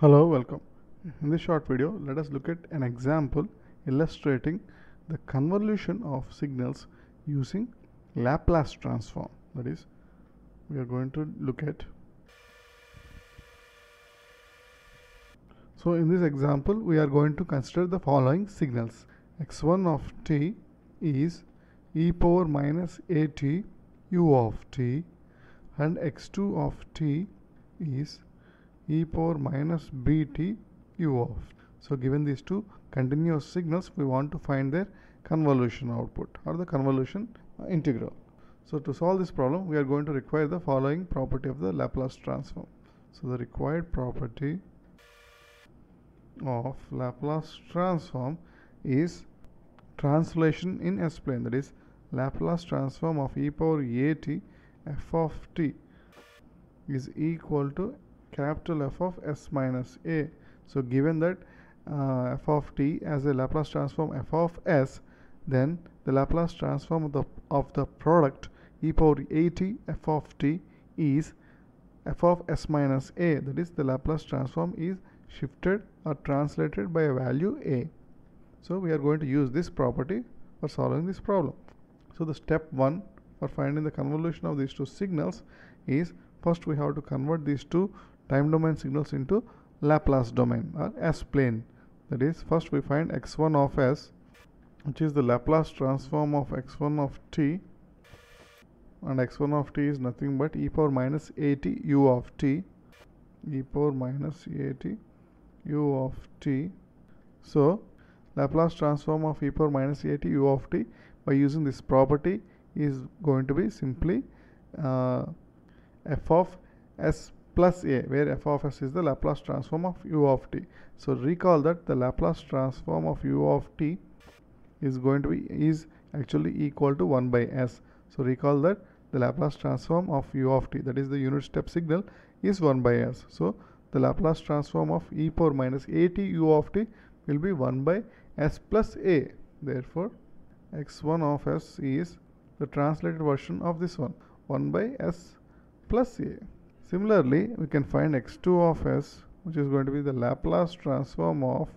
Hello, welcome. In this short video, let us look at an example illustrating the convolution of signals using Laplace transform. That is, we are going to look at. So, in this example, we are going to consider the following signals. x1 of t is e power minus at u of t and x2 of t is e power minus bt u of. So given these two continuous signals, we want to find their convolution output or the convolution integral. So to solve this problem, we are going to require the following property of the Laplace transform. So the required property of Laplace transform is translation in S-plane that is Laplace transform of e power at f of t is equal to capital F of s minus a. So given that uh, f of t as a Laplace transform f of s, then the Laplace transform of the, of the product e power at f of t is f of s minus a. That is the Laplace transform is shifted or translated by a value a. So we are going to use this property for solving this problem. So the step 1 for finding the convolution of these two signals is first we have to convert these two time domain signals into Laplace domain or S plane. That is, first we find x1 of s, which is the Laplace transform of x1 of t, and x1 of t is nothing but e power minus at u of t, e power minus at u of t. So, Laplace transform of e power minus at u of t by using this property is going to be simply uh, f of s plus a where f of s is the Laplace transform of u of t. So recall that the Laplace transform of u of t is going to be is actually equal to 1 by s. So recall that the Laplace transform of u of t that is the unit step signal is 1 by s. So the Laplace transform of e power minus at u of t will be 1 by s plus a. Therefore x1 of s is the translated version of this one 1 by s plus a. Similarly, we can find x2 of s which is going to be the Laplace transform of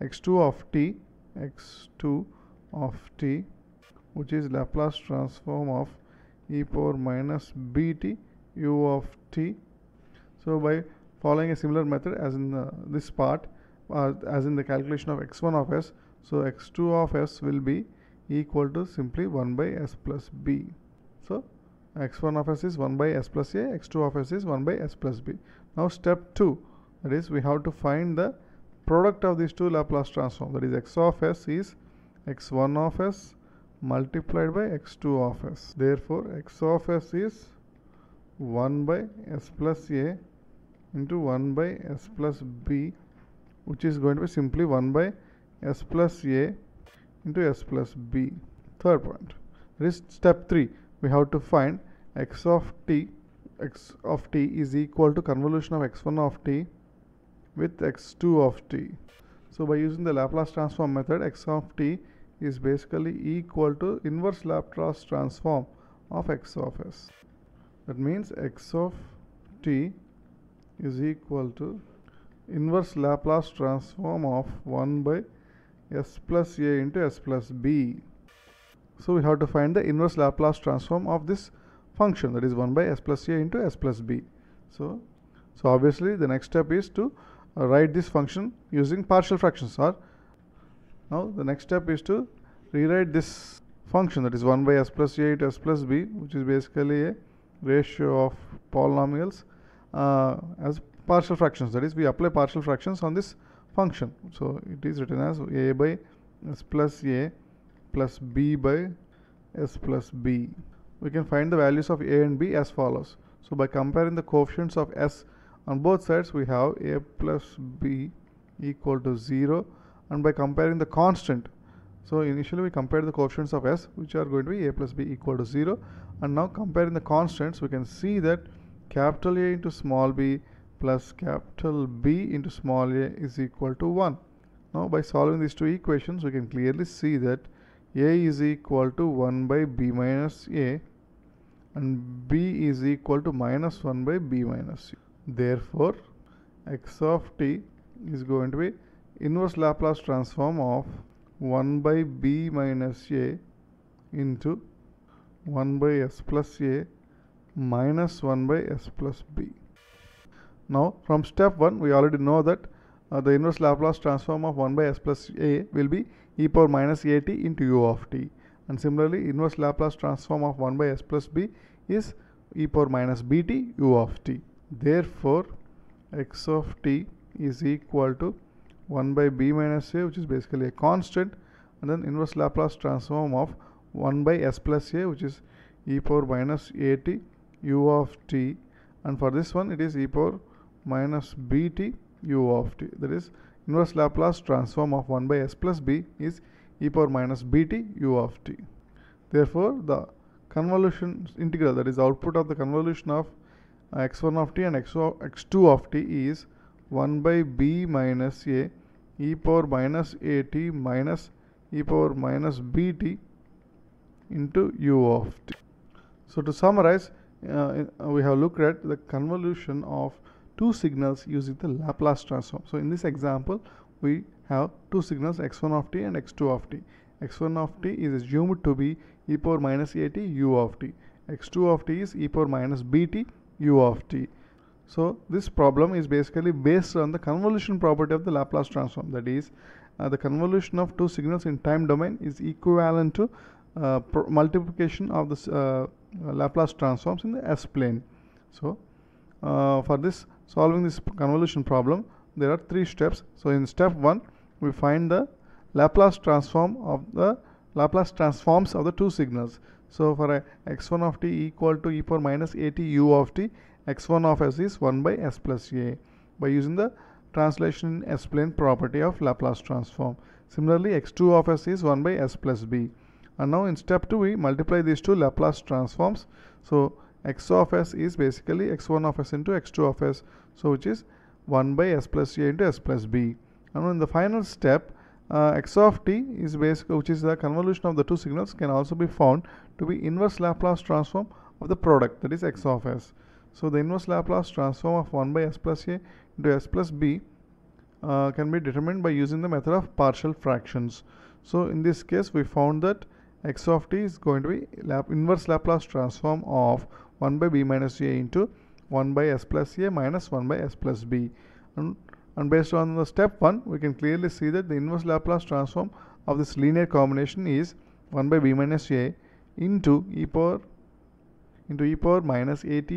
x2 of t x2 of t which is Laplace transform of e power minus bt u of t. So by following a similar method as in the, this part uh, as in the calculation of x1 of s so x2 of s will be equal to simply 1 by s plus b. So x1 of s is 1 by s plus a, x2 of s is 1 by s plus b. Now step 2 that is we have to find the product of these two Laplace transform that is x of s is x1 of s multiplied by x2 of s. Therefore x of s is 1 by s plus a into 1 by s plus b which is going to be simply 1 by s plus a into s plus b. Third point. That is step 3. We have to find x of t x of t is equal to convolution of x1 of t with x2 of t. So by using the Laplace transform method x of t is basically equal to inverse Laplace transform of x of s. That means x of t is equal to inverse Laplace transform of 1 by s plus a into s plus b. So we have to find the inverse Laplace transform of this function that is 1 by s plus a into s plus b. So, so obviously the next step is to uh, write this function using partial fractions or now the next step is to rewrite this function that is 1 by s plus a into s plus b which is basically a ratio of polynomials uh, as partial fractions that is we apply partial fractions on this function. So it is written as a by s plus a plus b by s plus b. We can find the values of a and b as follows. So by comparing the coefficients of s on both sides we have a plus b equal to 0 and by comparing the constant so initially we compared the coefficients of s which are going to be a plus b equal to 0 and now comparing the constants we can see that capital A into small b plus capital B into small a is equal to 1. Now by solving these two equations we can clearly see that a is equal to 1 by b minus a and b is equal to minus 1 by b minus c. Therefore x of t is going to be inverse Laplace transform of 1 by b minus a into 1 by s plus a minus 1 by s plus b. Now from step 1 we already know that uh, the inverse Laplace transform of 1 by s plus a will be e power minus at into u of t. And similarly inverse Laplace transform of 1 by s plus b is e power minus bt u of t. Therefore x of t is equal to 1 by b minus a which is basically a constant. And then inverse Laplace transform of 1 by s plus a which is e power minus at u of t. And for this one it is e power minus bt u of t that is inverse Laplace transform of 1 by s plus b is e power minus bt u of t. Therefore, the convolution integral that is output of the convolution of uh, x1 of t and x x2 of t is 1 by b minus a e power minus at minus e power minus bt into u of t. So, to summarize uh, we have looked at the convolution of two signals using the Laplace transform. So, in this example we have two signals x1 of t and x2 of t. x1 of t is assumed to be e power minus at u of t. x2 of t is e power minus bt u of t. So, this problem is basically based on the convolution property of the Laplace transform that is uh, the convolution of two signals in time domain is equivalent to uh, multiplication of the uh, Laplace transforms in the S plane. So, uh, for this solving this convolution problem there are three steps. So, in step 1 we find the Laplace transform of the Laplace transforms of the two signals. So, for a x1 of t equal to e power minus at u of t, x1 of s is 1 by s plus a by using the translation in s plane property of Laplace transform. Similarly, x2 of s is 1 by s plus b. And now in step 2 we multiply these two Laplace transforms. So, x of s is basically x1 of s into x2 of s. So, which is 1 by s plus a into s plus b. And in the final step, uh, x of t is basically which is the convolution of the two signals can also be found to be inverse Laplace transform of the product that is x of s. So, the inverse Laplace transform of 1 by s plus a into s plus b uh, can be determined by using the method of partial fractions. So, in this case we found that x of t is going to be lap inverse Laplace transform of 1 by b minus a into 1 by s plus a minus 1 by s plus b. And, and based on the step 1, we can clearly see that the inverse Laplace transform of this linear combination is 1 by b minus a into e power into e power minus at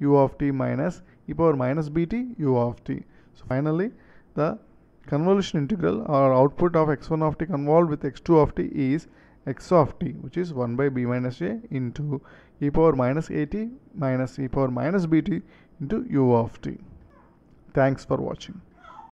u of t minus e power minus bt u of t. So finally, the convolution integral or output of x1 of t convolved with x2 of t is x of t which is 1 by b minus a into e power minus at minus e power minus bt into u of t. Thanks for watching.